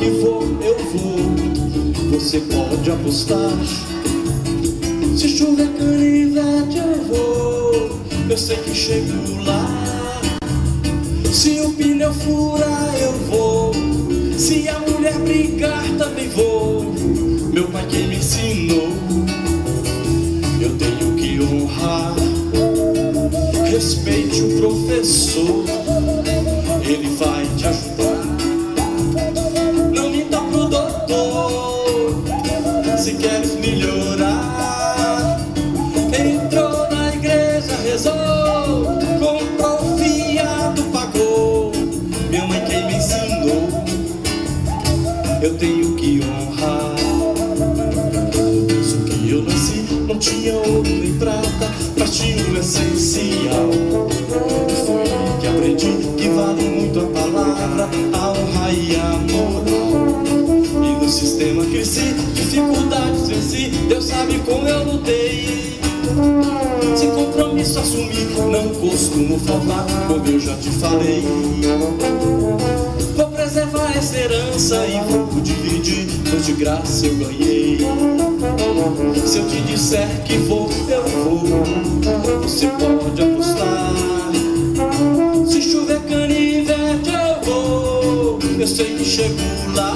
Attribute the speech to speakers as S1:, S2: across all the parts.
S1: que for, eu vou. Você pode apostar. Se chover caridade, eu vou. Eu sei que chego lá. Se o pneu furar, eu vou. Se a mulher brigar, também vou. Meu pai que me ensinou. Eu tenho que honrar. Respeite o professor. Ele vai te ajudar. Eu tenho que honrar. Isso que eu nasci, não tinha ouro nem prata, mas tinha o essencial. E foi aí que aprendi que vale muito a palavra, a honra e a moral. E no sistema cresci, dificuldades venci, Deus sabe como eu lutei. Se compromisso assumir, não costumo faltar, como eu já te falei. Essa herança e vou dividir, pois de graça eu ganhei. Se eu te disser que vou, eu vou, você pode apostar. Se chover canivete eu vou, eu sei que chego lá.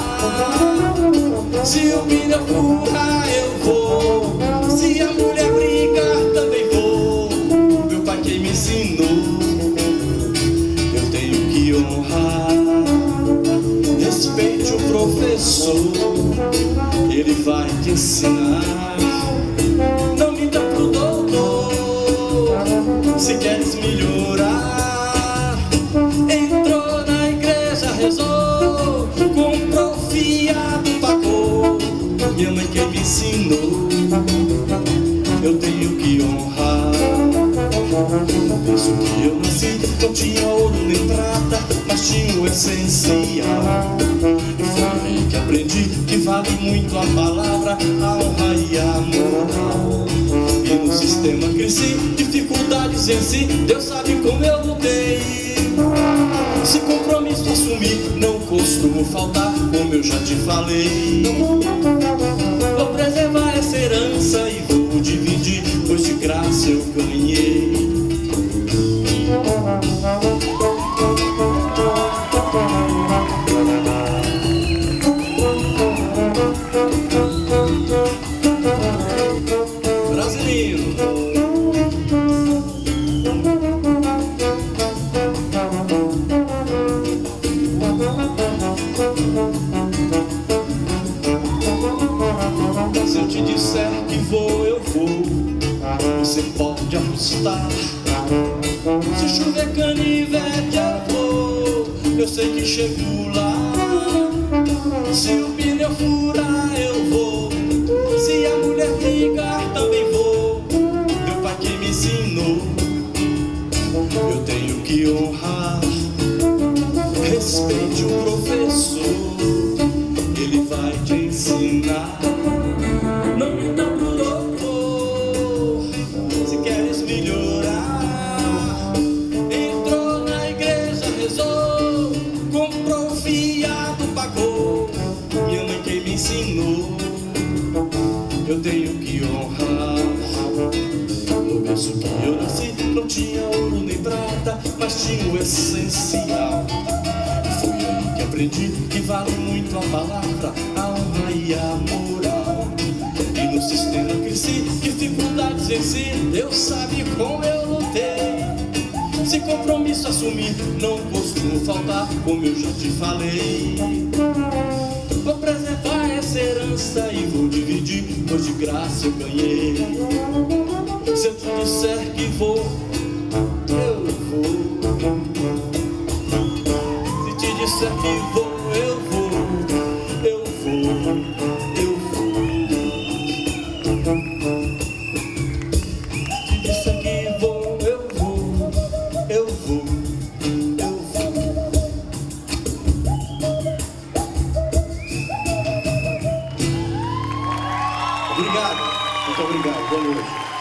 S1: Se o pneu furar eu vou, se a mulher brigar também vou. Te ensinar. Não minta pro doutor, se queres melhorar. Entrou na igreja, rezou, comprou fiado, pagou. Minha mãe quem me ensinou, eu tenho que honrar. Desde que eu nasci, não tinha ouro nem prata, mas tinha o essencial. Aprendi que vale muito a palavra, a honra e a moral. E no sistema cresci, dificuldades venci, Deus sabe como eu lutei. Se compromisso assumir, não costumo faltar, como eu já te falei. Vou preservar essa herança e vou dividir, pois de graça eu ganhei. Se chover canivete, eu vou. Eu sei que chego lá. Se o pneu furar, eu vou. Se a mulher brigar, também vou. Meu pai que me ensinou, eu tenho que honrar. Respeite o professor, ele vai te ensinar. Ensinou, eu tenho que honrar. No berço que eu nasci, não tinha ouro nem prata, mas tinha o essencial. Foi aí que aprendi que vale muito a palavra, a honra e a moral. E no sistema cresci, dificuldades venci, Deus sabe como eu lutei. Se compromisso assumir, não costumo faltar, como eu já te falei. Vou preservar essa herança e vou dividir, pois de graça eu ganhei. Se eu te disser que vou, eu vou. Se te disser que vou, Obrigado, boa noite.